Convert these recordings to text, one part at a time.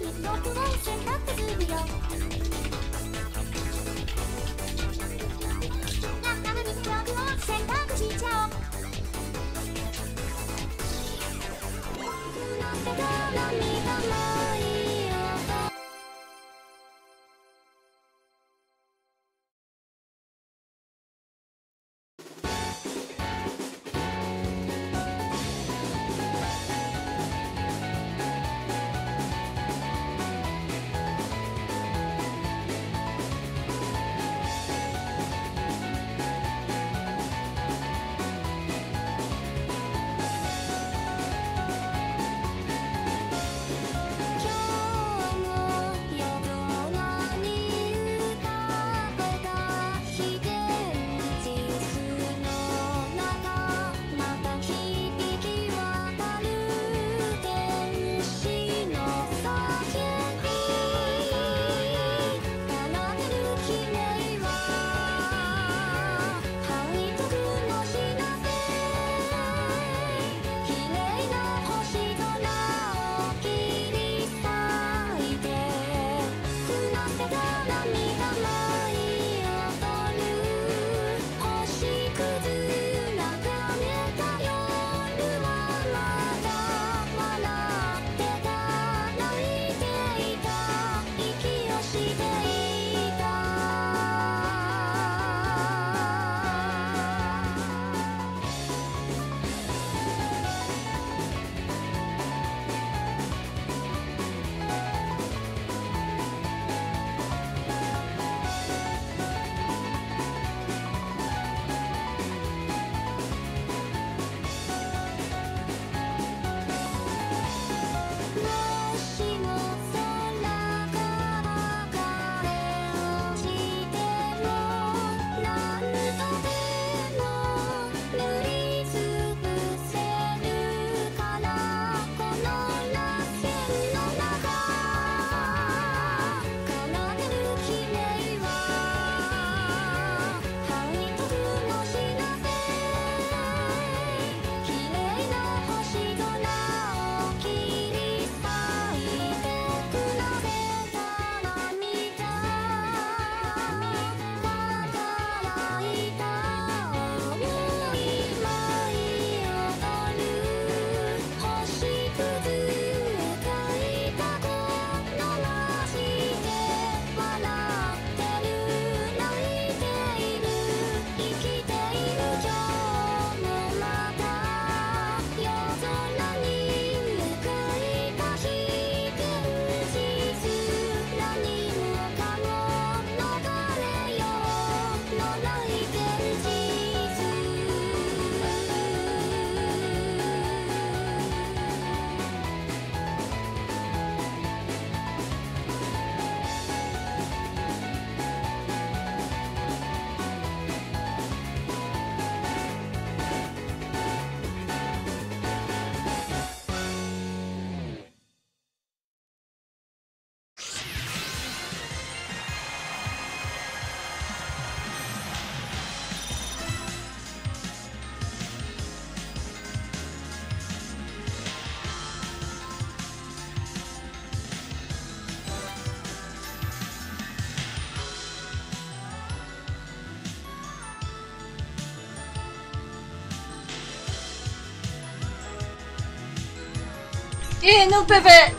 水のプライセンなってするよ。Yeah, no pivot!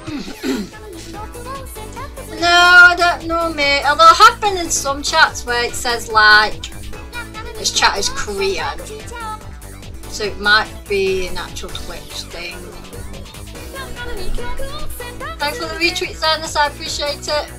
no, I don't know, mate. Although I have been in some chats where it says, like, this chat is Korean. So it might be an actual Twitch thing. Thanks for the retweets, Ernest. I appreciate it.